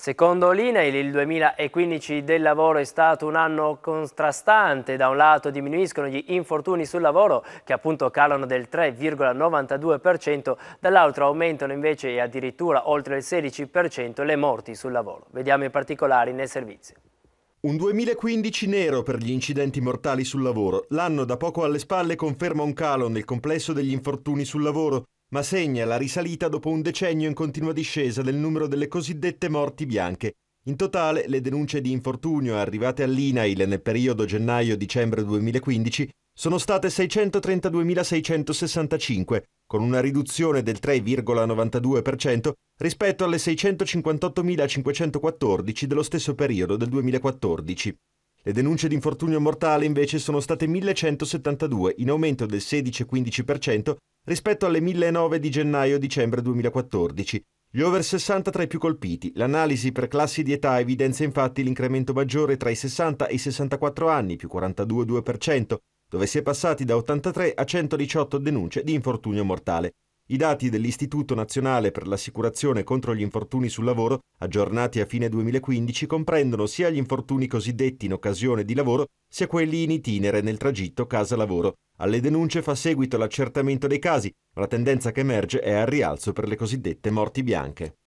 Secondo l'INAIL il 2015 del lavoro è stato un anno contrastante, da un lato diminuiscono gli infortuni sul lavoro che appunto calano del 3,92%, dall'altro aumentano invece addirittura oltre il 16% le morti sul lavoro. Vediamo i particolari nel servizio. Un 2015 nero per gli incidenti mortali sul lavoro. L'anno da poco alle spalle conferma un calo nel complesso degli infortuni sul lavoro, ma segna la risalita dopo un decennio in continua discesa del numero delle cosiddette morti bianche. In totale, le denunce di infortunio arrivate all'INAIL nel periodo gennaio-dicembre 2015 sono state 632.665, con una riduzione del 3,92% rispetto alle 658.514 dello stesso periodo del 2014. Le denunce di infortunio mortale invece sono state 1.172, in aumento del 16,15% rispetto alle 1.009 di gennaio-dicembre 2014. Gli over 60 tra i più colpiti. L'analisi per classi di età evidenzia infatti l'incremento maggiore tra i 60 e i 64 anni, più 42,2%, dove si è passati da 83 a 118 denunce di infortunio mortale. I dati dell'Istituto Nazionale per l'Assicurazione contro gli infortuni sul lavoro, aggiornati a fine 2015, comprendono sia gli infortuni cosiddetti in occasione di lavoro, sia quelli in itinere nel tragitto casa-lavoro. Alle denunce fa seguito l'accertamento dei casi, ma la tendenza che emerge è al rialzo per le cosiddette morti bianche.